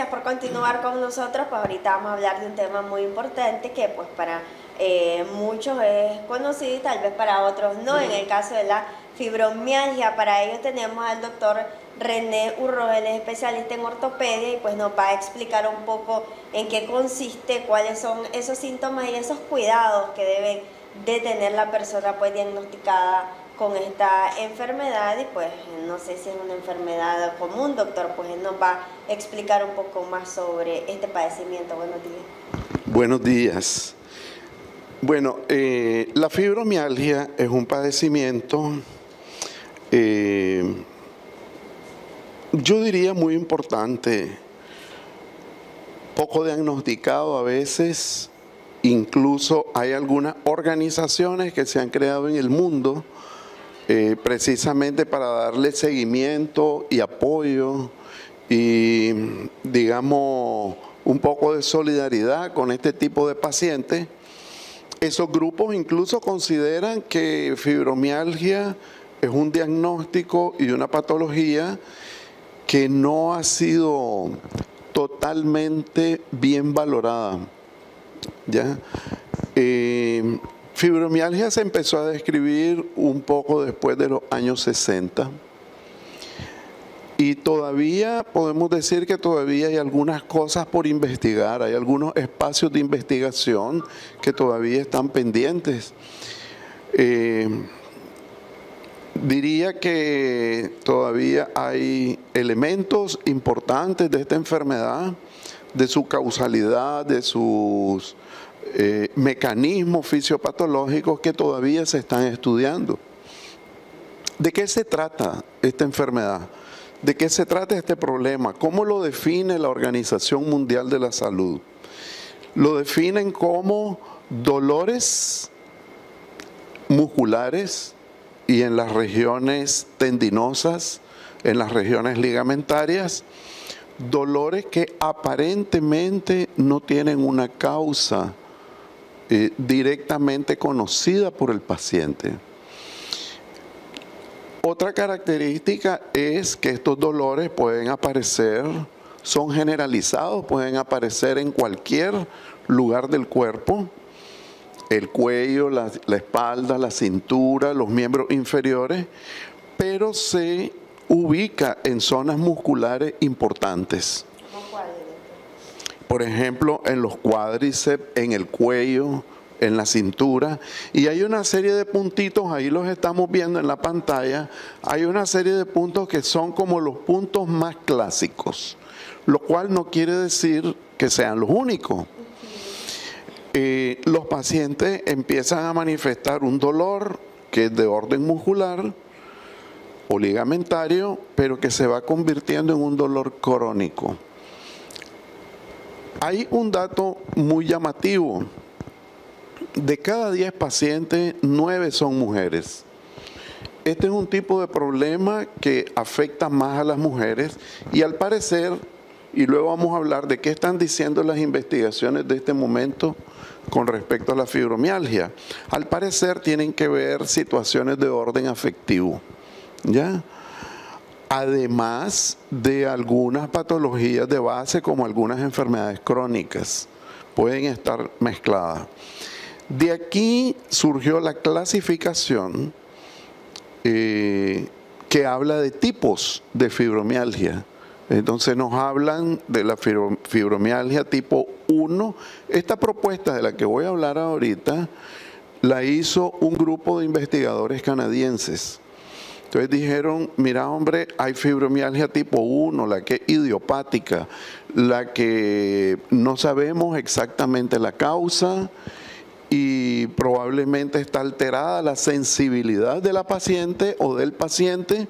gracias por continuar con nosotros. Pues ahorita vamos a hablar de un tema muy importante que pues para eh, muchos es conocido y tal vez para otros no. En el caso de la fibromialgia, para ello tenemos al doctor René Urro, él es especialista en ortopedia y pues nos va a explicar un poco en qué consiste, cuáles son esos síntomas y esos cuidados que debe de tener la persona pues diagnosticada con esta enfermedad y pues no sé si es una enfermedad común, doctor, pues nos va a explicar un poco más sobre este padecimiento. Buenos días. Buenos días. Bueno, eh, la fibromialgia es un padecimiento, eh, yo diría muy importante, poco diagnosticado a veces, incluso hay algunas organizaciones que se han creado en el mundo, eh, precisamente para darle seguimiento y apoyo y, digamos, un poco de solidaridad con este tipo de pacientes. Esos grupos incluso consideran que fibromialgia es un diagnóstico y una patología que no ha sido totalmente bien valorada. ¿ya? Eh, Fibromialgia se empezó a describir un poco después de los años 60 y todavía podemos decir que todavía hay algunas cosas por investigar, hay algunos espacios de investigación que todavía están pendientes. Eh, diría que todavía hay elementos importantes de esta enfermedad, de su causalidad, de sus eh, mecanismos fisiopatológicos que todavía se están estudiando. ¿De qué se trata esta enfermedad? ¿De qué se trata este problema? ¿Cómo lo define la Organización Mundial de la Salud? Lo definen como dolores musculares y en las regiones tendinosas, en las regiones ligamentarias, dolores que aparentemente no tienen una causa eh, directamente conocida por el paciente. Otra característica es que estos dolores pueden aparecer, son generalizados, pueden aparecer en cualquier lugar del cuerpo, el cuello, la, la espalda, la cintura, los miembros inferiores, pero se ubica en zonas musculares importantes por ejemplo, en los cuádriceps, en el cuello, en la cintura. Y hay una serie de puntitos, ahí los estamos viendo en la pantalla, hay una serie de puntos que son como los puntos más clásicos, lo cual no quiere decir que sean los únicos. Eh, los pacientes empiezan a manifestar un dolor que es de orden muscular o ligamentario, pero que se va convirtiendo en un dolor crónico. Hay un dato muy llamativo. De cada 10 pacientes, 9 son mujeres. Este es un tipo de problema que afecta más a las mujeres y al parecer, y luego vamos a hablar de qué están diciendo las investigaciones de este momento con respecto a la fibromialgia. Al parecer tienen que ver situaciones de orden afectivo. ¿Ya? Además de algunas patologías de base como algunas enfermedades crónicas. Pueden estar mezcladas. De aquí surgió la clasificación eh, que habla de tipos de fibromialgia. Entonces nos hablan de la fibromialgia tipo 1. Esta propuesta de la que voy a hablar ahorita la hizo un grupo de investigadores canadienses entonces dijeron, mira hombre, hay fibromialgia tipo 1, la que es idiopática, la que no sabemos exactamente la causa y probablemente está alterada la sensibilidad de la paciente o del paciente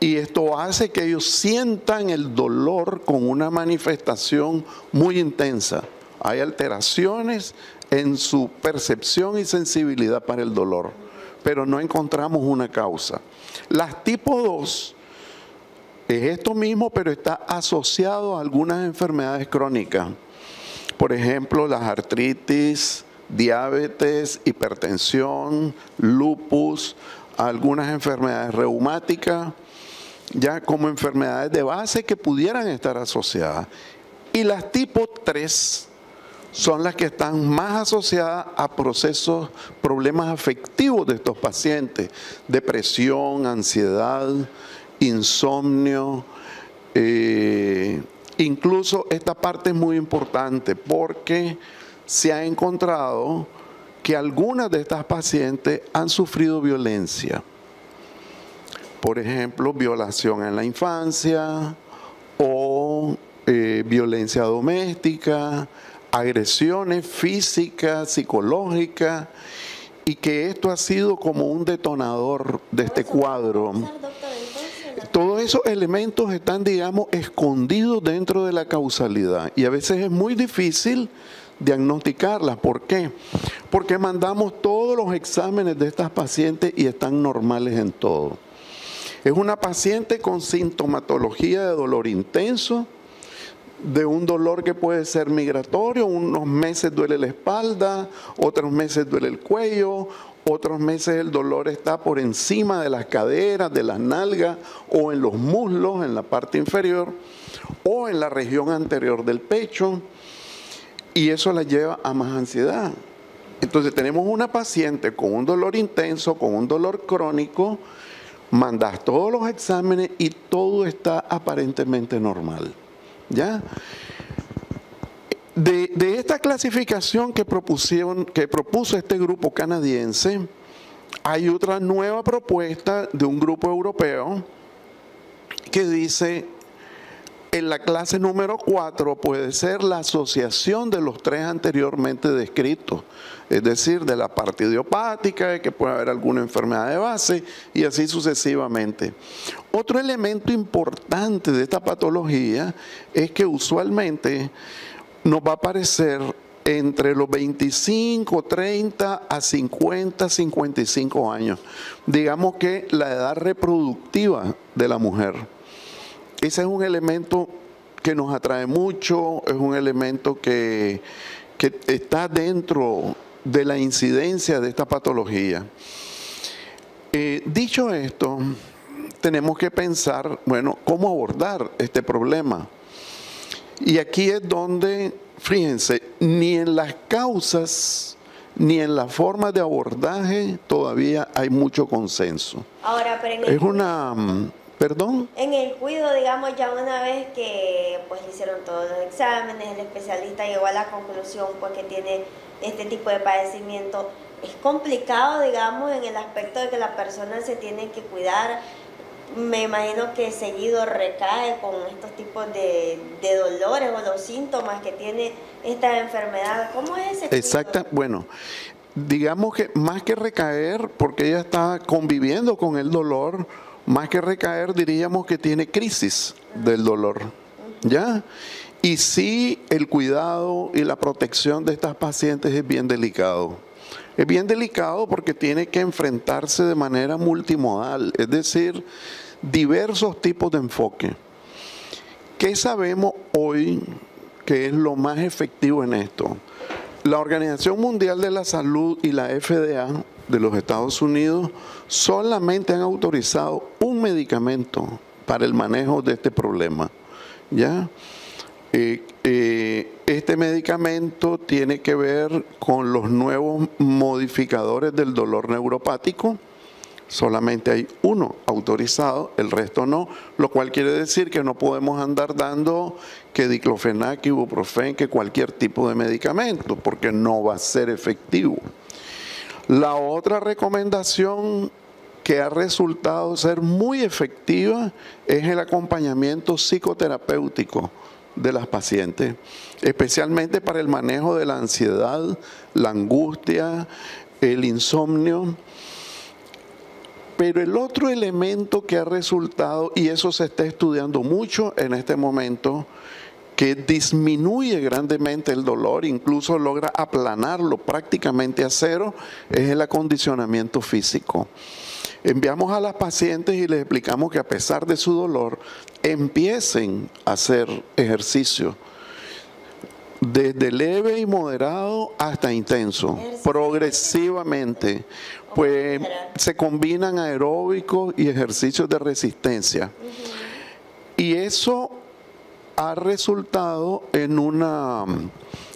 y esto hace que ellos sientan el dolor con una manifestación muy intensa. Hay alteraciones en su percepción y sensibilidad para el dolor pero no encontramos una causa. Las tipo 2 es esto mismo, pero está asociado a algunas enfermedades crónicas. Por ejemplo, las artritis, diabetes, hipertensión, lupus, algunas enfermedades reumáticas, ya como enfermedades de base que pudieran estar asociadas. Y las tipo 3 son las que están más asociadas a procesos, problemas afectivos de estos pacientes, depresión, ansiedad, insomnio. Eh, incluso esta parte es muy importante porque se ha encontrado que algunas de estas pacientes han sufrido violencia. Por ejemplo, violación en la infancia o eh, violencia doméstica, agresiones físicas, psicológicas, y que esto ha sido como un detonador de este cuadro. Todos esos elementos están, digamos, escondidos dentro de la causalidad y a veces es muy difícil diagnosticarlas. ¿Por qué? Porque mandamos todos los exámenes de estas pacientes y están normales en todo. Es una paciente con sintomatología de dolor intenso, de un dolor que puede ser migratorio, unos meses duele la espalda, otros meses duele el cuello, otros meses el dolor está por encima de las caderas, de las nalgas o en los muslos, en la parte inferior o en la región anterior del pecho y eso la lleva a más ansiedad. Entonces tenemos una paciente con un dolor intenso, con un dolor crónico, mandas todos los exámenes y todo está aparentemente normal. ¿Ya? De, esta clasificación que, propusieron, que propuso este grupo canadiense, hay otra nueva propuesta de un grupo europeo que dice en la clase número 4 puede ser la asociación de los tres anteriormente descritos, es decir, de la parte idiopática, de que puede haber alguna enfermedad de base y así sucesivamente. Otro elemento importante de esta patología es que usualmente nos va a aparecer entre los 25, 30 a 50, 55 años. Digamos que la edad reproductiva de la mujer. Ese es un elemento que nos atrae mucho, es un elemento que, está dentro de la incidencia de esta patología. Eh, dicho esto, tenemos que pensar, bueno, cómo abordar este problema. Y aquí es donde, fíjense, ni en las causas ni en la forma de abordaje todavía hay mucho consenso. Ahora, pero es una ¿Perdón? En el cuido, digamos, ya una vez que pues le hicieron todos los exámenes, el especialista llegó a la conclusión pues que tiene este tipo de padecimiento, es complicado, digamos, en el aspecto de que la persona se tiene que cuidar. Me imagino que seguido recae con estos tipos de, dolores o los síntomas que tiene esta enfermedad. ¿Cómo es ese? Exacto, bueno, digamos que más que recaer, porque ella está conviviendo con el dolor, más que recaer, diríamos que tiene crisis del dolor. ¿Ya? Y sí, el cuidado y la protección de estas pacientes es bien delicado. Es bien delicado porque tiene que enfrentarse de manera multimodal, es decir, diversos tipos de enfoque. ¿Qué sabemos hoy que es lo más efectivo en esto? La Organización Mundial de la Salud y la FDA de los Estados Unidos solamente han autorizado un medicamento para el manejo de este problema. ¿ya? Eh, eh, este medicamento tiene que ver con los nuevos modificadores del dolor neuropático. Solamente hay uno autorizado, el resto no, lo cual quiere decir que no podemos andar dando que diclofenac, ibuprofen, que cualquier tipo de medicamento, porque no va a ser efectivo. La otra recomendación que ha resultado ser muy efectiva es el acompañamiento psicoterapéutico de las pacientes, especialmente para el manejo de la ansiedad, la angustia, el insomnio. Pero el otro elemento que ha resultado, y eso se está estudiando mucho en este momento, que disminuye grandemente el dolor, incluso logra aplanarlo prácticamente a cero, es el acondicionamiento físico. Enviamos a las pacientes y les explicamos que a pesar de su dolor, empiecen a hacer ejercicio, desde leve y moderado hasta intenso, progresivamente, Pues se combinan aeróbicos y ejercicios de resistencia. Y eso ha resultado en una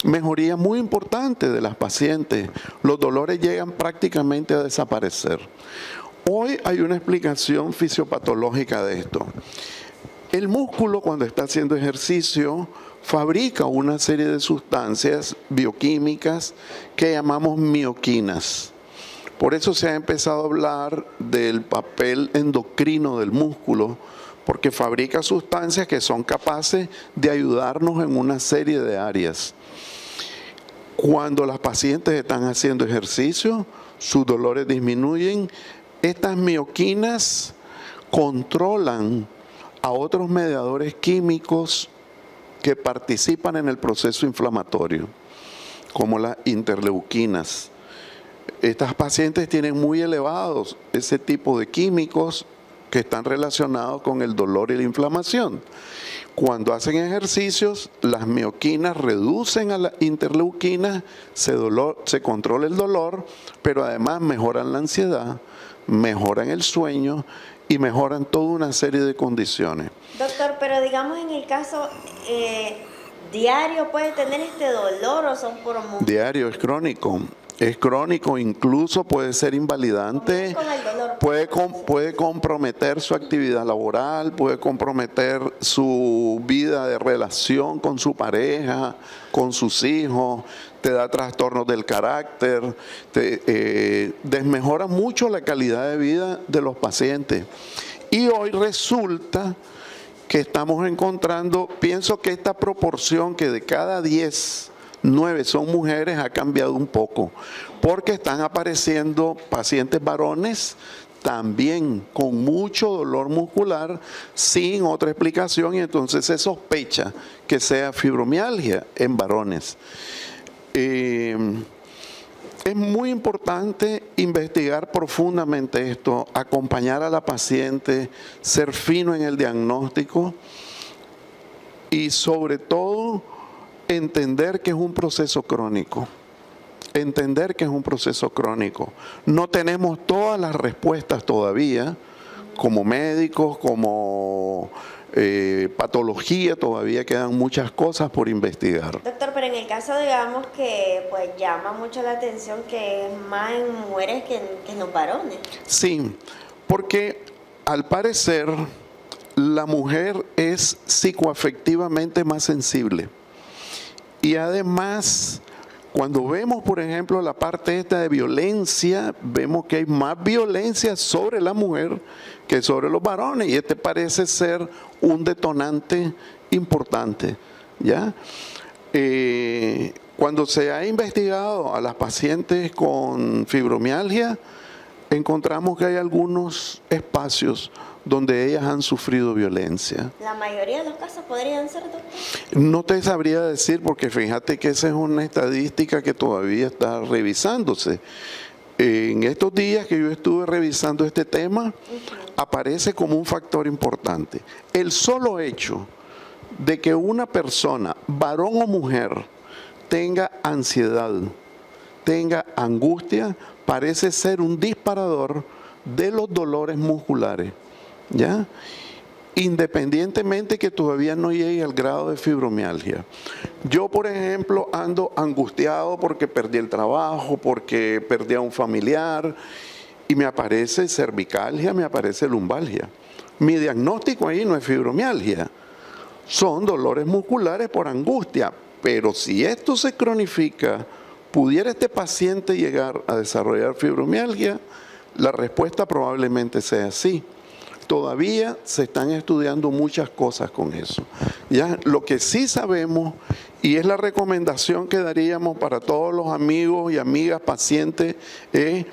mejoría muy importante de las pacientes. Los dolores llegan prácticamente a desaparecer. Hoy hay una explicación fisiopatológica de esto. El músculo cuando está haciendo ejercicio fabrica una serie de sustancias bioquímicas que llamamos mioquinas. Por eso se ha empezado a hablar del papel endocrino del músculo, porque fabrica sustancias que son capaces de ayudarnos en una serie de áreas. Cuando las pacientes están haciendo ejercicio, sus dolores disminuyen, estas mioquinas controlan a otros mediadores químicos que participan en el proceso inflamatorio, como las interleuquinas. Estas pacientes tienen muy elevados ese tipo de químicos que están relacionados con el dolor y la inflamación. Cuando hacen ejercicios, las mioquinas reducen a la interleuquina, se, se controla el dolor, pero además mejoran la ansiedad, mejoran el sueño y mejoran toda una serie de condiciones. Doctor, pero digamos en el caso eh, diario puede tener este dolor o son por Diario es crónico es crónico, incluso puede ser invalidante, puede, puede comprometer su actividad laboral, puede comprometer su vida de relación con su pareja, con sus hijos, te da trastornos del carácter, te, eh, desmejora mucho la calidad de vida de los pacientes. Y hoy resulta que estamos encontrando, pienso que esta proporción que de cada 10 nueve son mujeres ha cambiado un poco, porque están apareciendo pacientes varones también con mucho dolor muscular sin otra explicación y entonces se sospecha que sea fibromialgia en varones. Eh, es muy importante investigar profundamente esto, acompañar a la paciente, ser fino en el diagnóstico y sobre todo entender que es un proceso crónico. Entender que es un proceso crónico. No tenemos todas las respuestas todavía, como médicos, como eh, patología, todavía quedan muchas cosas por investigar. Doctor, pero en el caso, digamos, que pues llama mucho la atención que es más en mujeres que en los varones. Sí, porque al parecer la mujer es psicoafectivamente más sensible. Y además, cuando vemos, por ejemplo, la parte esta de violencia, vemos que hay más violencia sobre la mujer que sobre los varones. Y este parece ser un detonante importante. ¿ya? Eh, cuando se ha investigado a las pacientes con fibromialgia, encontramos que hay algunos espacios donde ellas han sufrido violencia. ¿La mayoría de los casos podrían ser, doctor? No te sabría decir porque fíjate que esa es una estadística que todavía está revisándose. En estos días que yo estuve revisando este tema, aparece como un factor importante. El solo hecho de que una persona, varón o mujer, tenga ansiedad, tenga angustia, parece ser un disparador de los dolores musculares. ¿Ya? Independientemente que todavía no llegue al grado de fibromialgia. Yo, por ejemplo, ando angustiado porque perdí el trabajo, porque perdí a un familiar y me aparece cervicalgia, me aparece lumbalgia. Mi diagnóstico ahí no es fibromialgia, son dolores musculares por angustia, pero si esto se cronifica, ¿Pudiera este paciente llegar a desarrollar fibromialgia? La respuesta probablemente sea sí. Todavía se están estudiando muchas cosas con eso. Ya lo que sí sabemos y es la recomendación que daríamos para todos los amigos y amigas pacientes es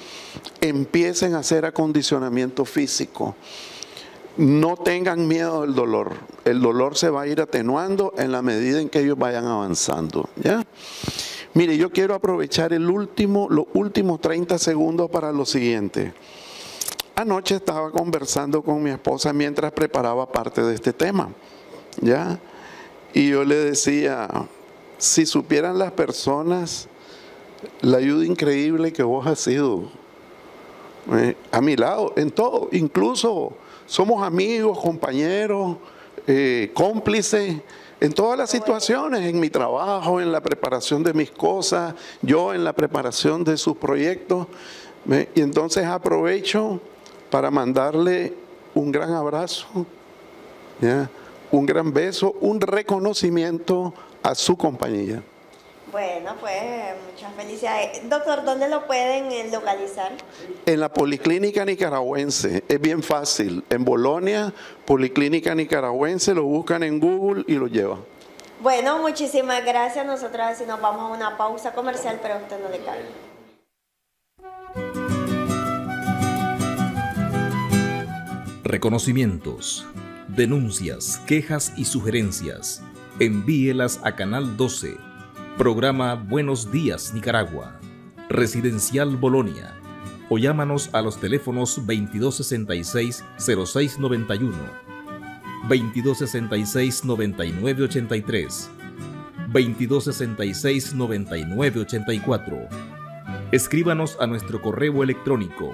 empiecen a hacer acondicionamiento físico. No tengan miedo del dolor. El dolor se va a ir atenuando en la medida en que ellos vayan avanzando, ¿ya? Mire, yo quiero aprovechar el último, los últimos 30 segundos para lo siguiente. Anoche estaba conversando con mi esposa mientras preparaba parte de este tema, ¿ya? Y yo le decía, si supieran las personas la ayuda increíble que vos has sido eh, a mi lado, en todo, incluso somos amigos, compañeros, eh, cómplices en todas las situaciones, en mi trabajo, en la preparación de mis cosas, yo en la preparación de sus proyectos. Y entonces aprovecho para mandarle un gran abrazo, un gran beso, un reconocimiento a su compañía. Bueno, pues muchas felicidades. Doctor, ¿dónde lo pueden eh, localizar? En la Policlínica Nicaragüense, es bien fácil. En Bolonia, Policlínica Nicaragüense, lo buscan en Google y lo llevan. Bueno, muchísimas gracias. Nosotros así nos vamos a una pausa comercial, pero usted no le cae. Reconocimientos, denuncias, quejas y sugerencias. Envíelas a Canal 12 Programa Buenos Días Nicaragua, Residencial Bolonia, o llámanos a los teléfonos 2266-0691, 2266-9983, 2266-9984. Escríbanos a nuestro correo electrónico